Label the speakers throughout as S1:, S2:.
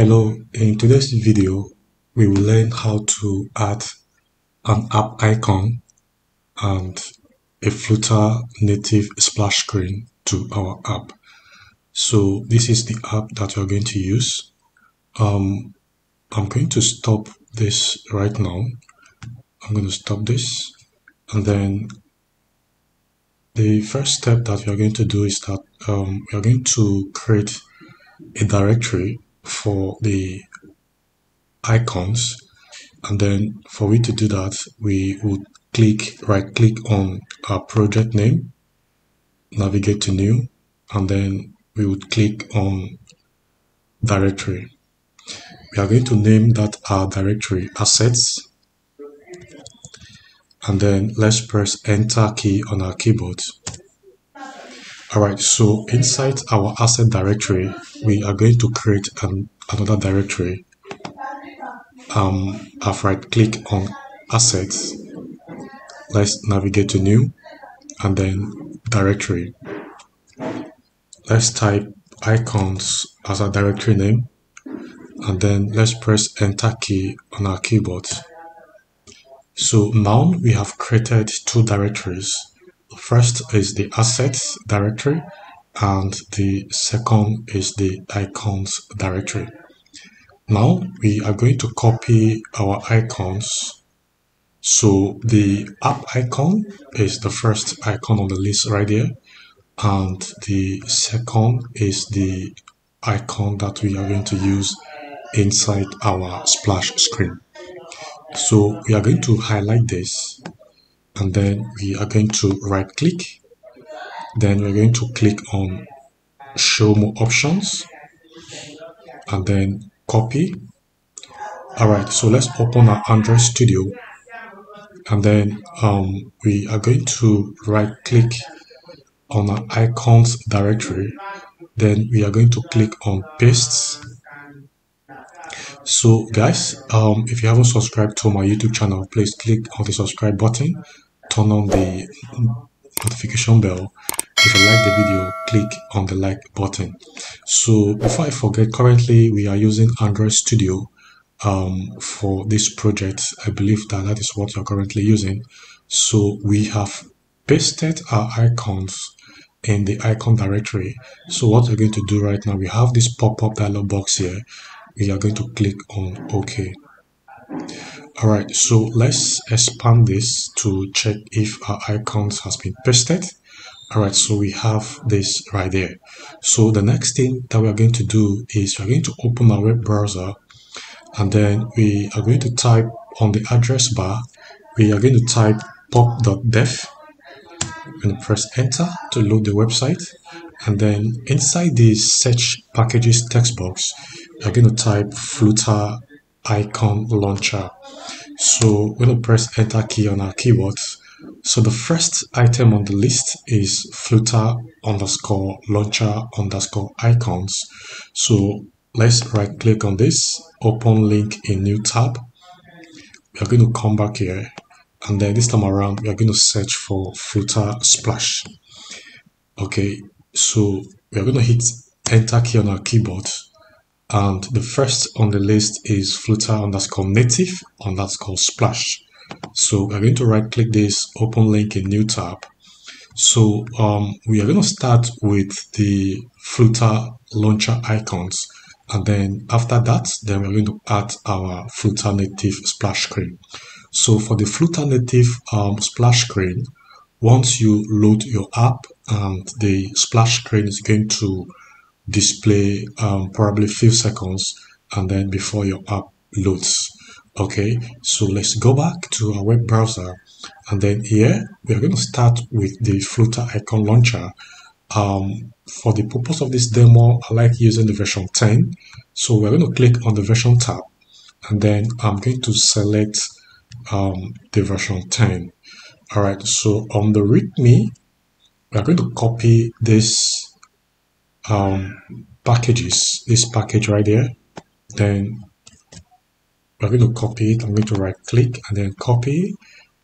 S1: Hello, in today's video, we will learn how to add an app icon and a Flutter native splash screen to our app. So this is the app that we're going to use. Um, I'm going to stop this right now. I'm going to stop this and then the first step that we are going to do is that um, we are going to create a directory for the icons. And then for we to do that we would click right click on our project name navigate to new and then we would click on directory. We are going to name that our directory assets. And then let's press enter key on our keyboard all right so inside our asset directory we are going to create an, another directory. Um i've right click on assets. Let's navigate to new and then directory. Let's type icons as a directory name and then let's press enter key on our keyboard. So now we have created two directories First is the assets directory and the second is the icons directory. Now we are going to copy our icons. So the app icon is the first icon on the list right here. And the second is the icon that we are going to use inside our splash screen. So we are going to highlight this and then we are going to right click then we're going to click on show more options and then copy. All right so let's open our android studio. And then um, we are going to right click on our icons directory. Then we are going to click on paste so guys um, if you haven't subscribed to my youtube channel please click on the subscribe button turn on the notification bell. If you like the video click on the like button. So before i forget currently we are using android studio um, for this project. I believe that that is what you're currently using. So we have pasted our icons in the icon directory. So what we're going to do right now we have this pop-up dialog box here. We are going to click on ok all right so let's expand this to check if our icons has been pasted. All right so we have this right there. So the next thing that we are going to do is we're going to open our web browser and then we are going to type on the address bar. We are going to type pub.dev to press enter to load the website and then inside the search packages text box we're going to type flutter icon launcher. So we're going to press enter key on our keyboard so the first item on the list is flutter underscore launcher underscore icons. So let's right click on this open link in new tab. We are going to come back here and then this time around we are going to search for flutter splash. Okay so we are going to hit enter key on our keyboard and the first on the list is flutter underscore native underscore splash. So we're going to right click this open link in new tab. So um, we are going to start with the flutter launcher icons. And then after that then we're going to add our flutter native splash screen. So for the flutter native um, splash screen once you load your app and the splash screen is going to display um, probably few seconds and then before your app loads. Okay so let's go back to our web browser. And then here we are going to start with the flutter icon launcher. Um, for the purpose of this demo I like using the version 10 so we're going to click on the version tab and then I'm going to select um, the version 10 all right so on the readme we're going to copy this um, packages, this package right here, then we're going to copy it. I'm going to right click and then copy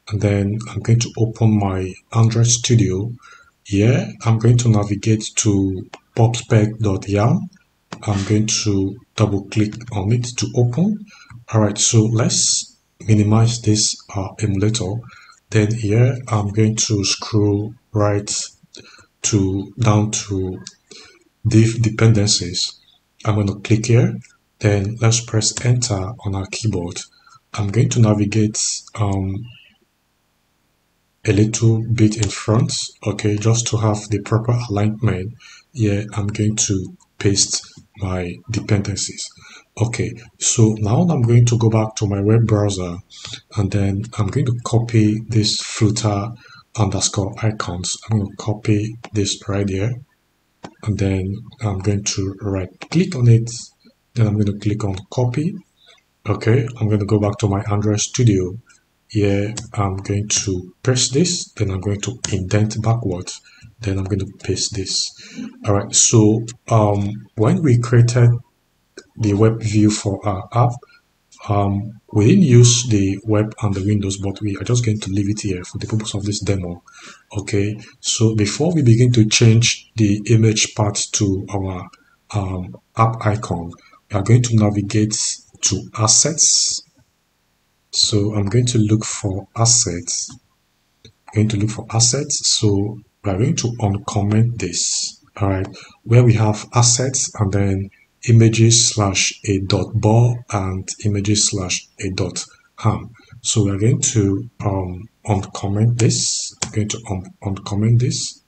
S1: and then I'm going to open my Android Studio. Here, I'm going to navigate to pubspec.yaml. I'm going to double click on it to open all right so let's minimize this uh, emulator then here i'm going to scroll right to down to dev dependencies. I'm going to click here then let's press enter on our keyboard. I'm going to navigate um, a little bit in front okay just to have the proper alignment. Here i'm going to paste my dependencies. Okay so now i'm going to go back to my web browser and then i'm going to copy this flutter underscore icons. I'm going to copy this right here and then i'm going to right click on it. Then i'm going to click on copy. Okay i'm going to go back to my android studio. Here i'm going to press this then i'm going to indent backwards then i'm going to paste this. All right so um when we created the web view for our app um we didn't use the web and the windows but we are just going to leave it here for the purpose of this demo okay so before we begin to change the image part to our um, app icon we are going to navigate to assets so I'm going to look for assets. I'm going to look for assets. So we're going to uncomment this. All right, where we have assets and then images slash a dot bar and images slash a dot ham. So we're going to um, uncomment this. I'm going to un uncomment this.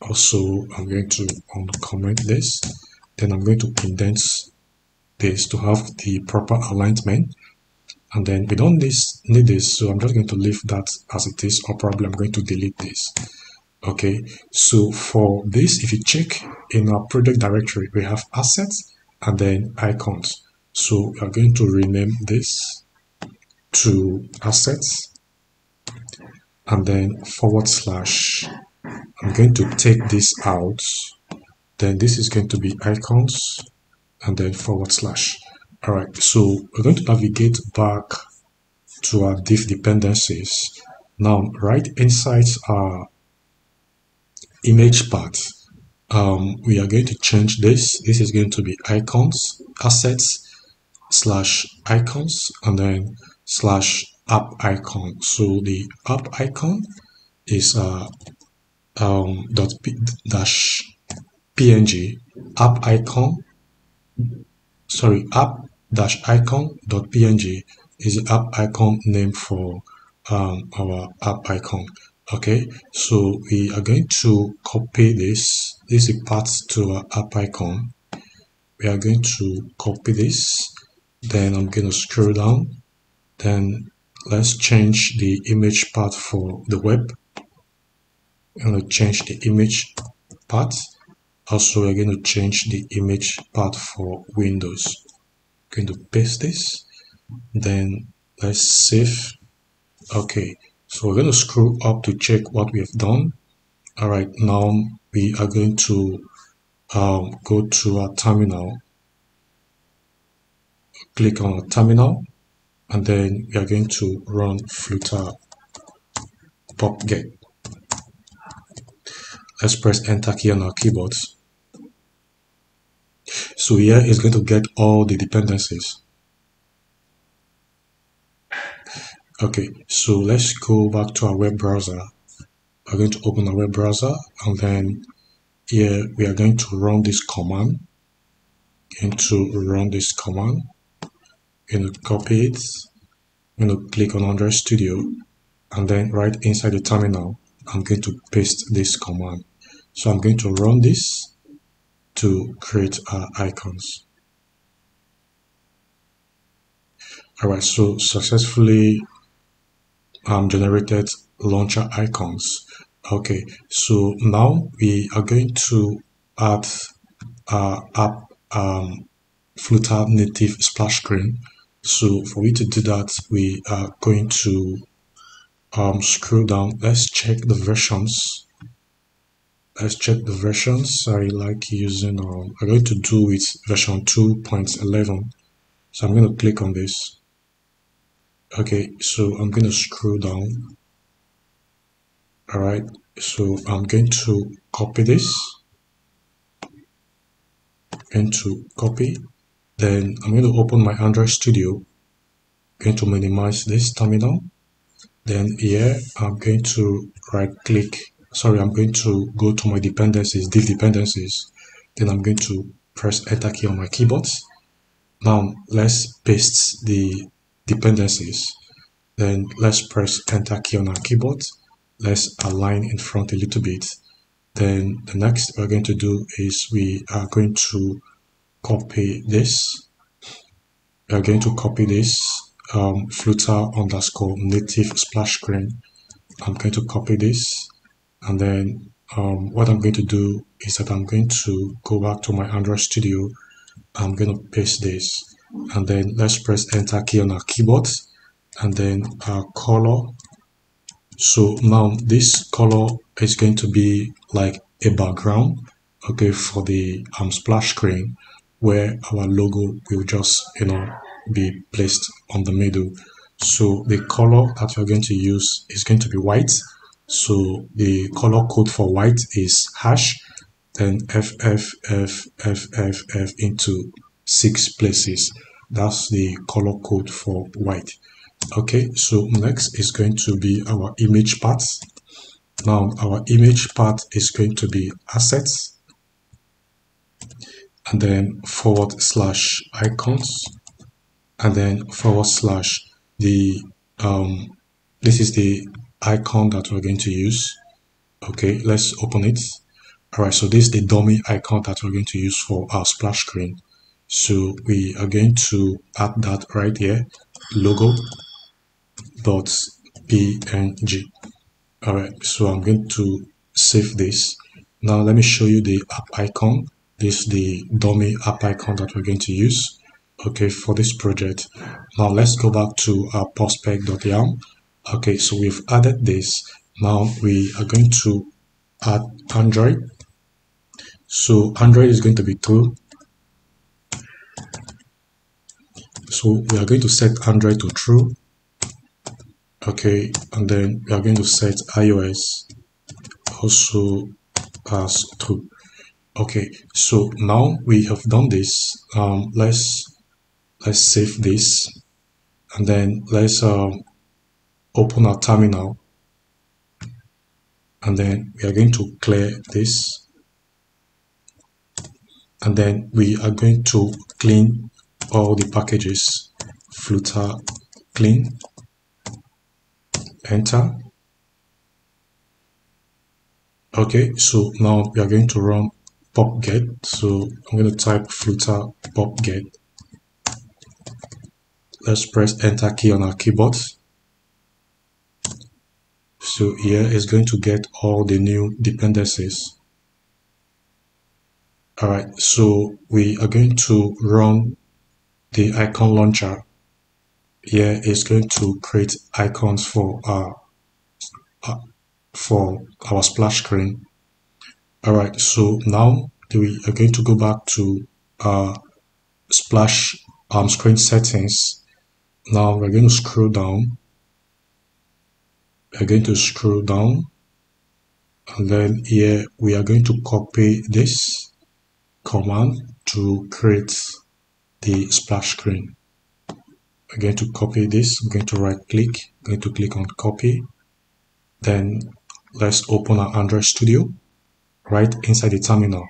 S1: Also, I'm going to uncomment this. Then I'm going to indent this to have the proper alignment and then we don't this, need this so i'm just going to leave that as it is or probably i'm going to delete this okay so for this if you check in our project directory we have assets and then icons. So we are going to rename this to assets and then forward slash. I'm going to take this out. Then this is going to be icons and then forward slash. All right, so we're going to navigate back to our dev dependencies. Now, right inside our image part, um, we are going to change this. This is going to be icons, assets, slash icons, and then slash app icon. So the app icon is uh, um, dot p dash png app icon sorry app dash icon dot png is the app icon name for um, our app icon okay so we are going to copy this. This is part to our app icon we are going to copy this. Then i'm going to scroll down. Then let's change the image part for the web. I'm going to change the image part. Also we're going to change the image part for windows. I'm going to paste this. Then let's save. Okay so we're going to scroll up to check what we have done. All right now we are going to um, go to our terminal. Click on our terminal and then we are going to run flutter pub-get let's press enter key on our keyboards. So here is going to get all the dependencies. Okay, so let's go back to our web browser. We're going to open our web browser and then here we are going to run this command. Going to run this command. Going to copy it. I'm going to click on Android Studio and then right inside the terminal, I'm going to paste this command. So I'm going to run this to create our icons. Alright, so successfully um, generated launcher icons. Okay, so now we are going to add our app um, Flutter native splash screen. So for me to do that, we are going to um, scroll down. Let's check the versions let's check the versions I like using um, I'm going to do with version 2.11 so I'm going to click on this okay so I'm going to scroll down. All right so I'm going to copy this. Going to copy. Then I'm going to open my Android Studio. Going to minimize this terminal. Then here I'm going to right click sorry I'm going to go to my dependencies dev dependencies. Then I'm going to press enter key on my keyboard now let's paste the dependencies then let's press enter key on our keyboard let's align in front a little bit then the next we're going to do is we are going to copy this we are going to copy this um, flutter underscore native splash screen. I'm going to copy this and then um, what I'm going to do is that I'm going to go back to my Android Studio. I'm going to paste this and then let's press enter key on our keyboard and then our color. So now this color is going to be like a background okay for the um, splash screen where our logo will just you know be placed on the middle. So the color that you're going to use is going to be white. So the color code for white is hash, then FFFFFF into six places. That's the color code for white. Okay, so next is going to be our image part. Now our image part is going to be assets and then forward slash icons and then forward slash the um this is the icon that we're going to use okay let's open it all right so this is the dummy icon that we're going to use for our splash screen so we are going to add that right here logo dot png all right so i'm going to save this. Now let me show you the app icon. This is the dummy app icon that we're going to use okay for this project. Now let's go back to our pubspec.yaml okay so we've added this. Now we are going to add android. So android is going to be true so we are going to set android to true. Okay and then we are going to set ios also as true. Okay so now we have done this. Um, let's let's save this. And then let's uh, open our terminal. And then we are going to clear this. And then we are going to clean all the packages flutter clean enter. Okay so now we are going to run pub get so i'm going to type flutter pub get let's press enter key on our keyboard. So here is going to get all the new dependencies. All right so we are going to run the icon launcher here is going to create icons for our uh, for our splash screen. All right so now we are going to go back to our splash um, screen settings. Now we're going to scroll down. We're going to scroll down. And then here we are going to copy this command to create the splash screen. We're going to copy this. I'm going to right click I'm going to click on copy. Then let's open our Android Studio right inside the terminal.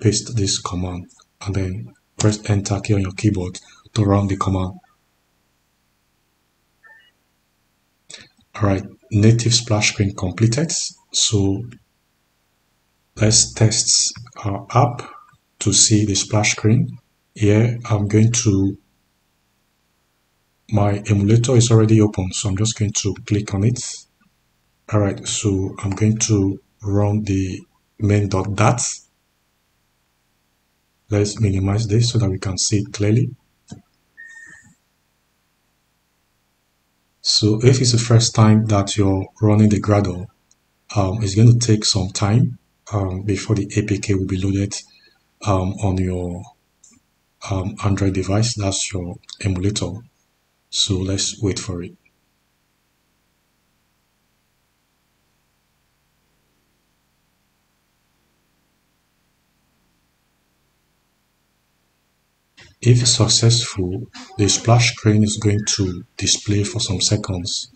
S1: Paste this command and then press enter key on your keyboard to run the command. All right native splash screen completed. So let's test our app to see the splash screen here i'm going to my emulator is already open so i'm just going to click on it. All right so i'm going to run the main.dart let's minimize this so that we can see it clearly. So if it's the first time that you're running the Gradle, um, it's going to take some time um, before the APK will be loaded um, on your um, Android device. That's your emulator. So let's wait for it. if successful the splash screen is going to display for some seconds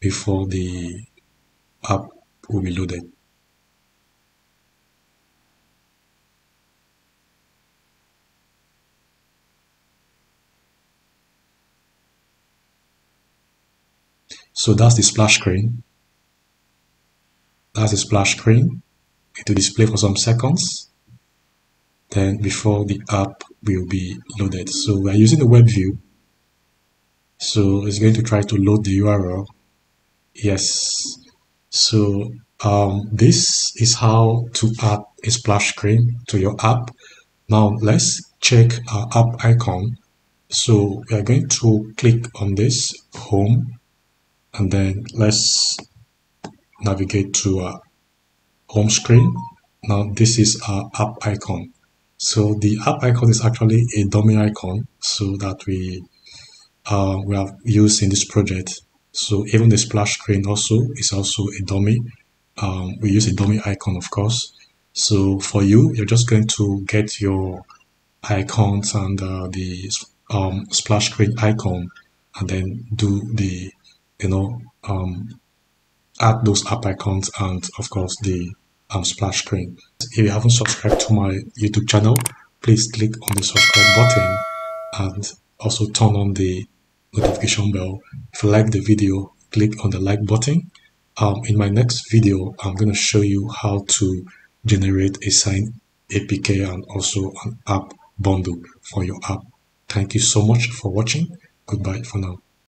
S1: before the app will be loaded So that's the splash screen. That's the splash screen. It will display for some seconds. Then before the app will be loaded. So we're using the web view. So it's going to try to load the URL. Yes. So um, this is how to add a splash screen to your app. Now let's check our app icon. So we are going to click on this home and then let's navigate to our home screen. Now this is our app icon. So the app icon is actually a dummy icon so that we uh, we have used in this project. So even the splash screen also is also a dummy. Um, we use a dummy icon of course. So for you you're just going to get your icons and uh, the um, splash screen icon and then do the you know, um, add those app icons and of course the um, splash screen. If you haven't subscribed to my YouTube channel, please click on the subscribe button and also turn on the notification bell. If you like the video, click on the like button. Um, in my next video, I'm going to show you how to generate a sign APK and also an app bundle for your app. Thank you so much for watching. Goodbye for now.